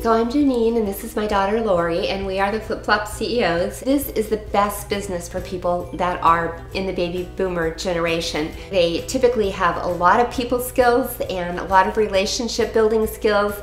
So I'm Janine and this is my daughter Lori and we are the Flip Flop CEOs. This is the best business for people that are in the baby boomer generation. They typically have a lot of people skills and a lot of relationship building skills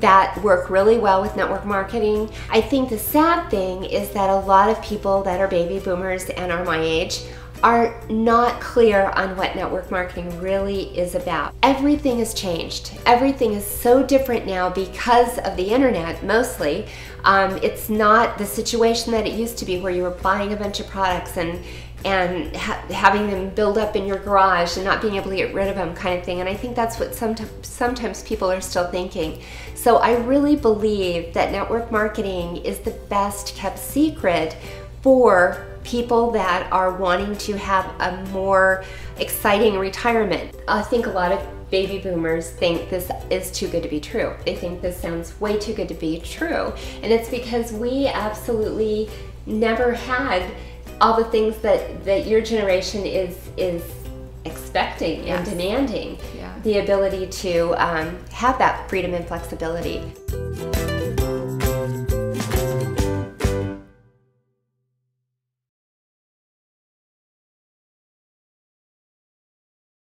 that work really well with network marketing. I think the sad thing is that a lot of people that are baby boomers and are my age are not clear on what network marketing really is about. Everything has changed. Everything is so different now because of the internet, mostly. Um, it's not the situation that it used to be where you were buying a bunch of products and and ha having them build up in your garage and not being able to get rid of them kind of thing. And I think that's what sometimes, sometimes people are still thinking. So I really believe that network marketing is the best kept secret for people that are wanting to have a more exciting retirement. I think a lot of baby boomers think this is too good to be true. They think this sounds way too good to be true. And it's because we absolutely never had all the things that, that your generation is, is expecting yes. and demanding. Yeah. The ability to um, have that freedom and flexibility.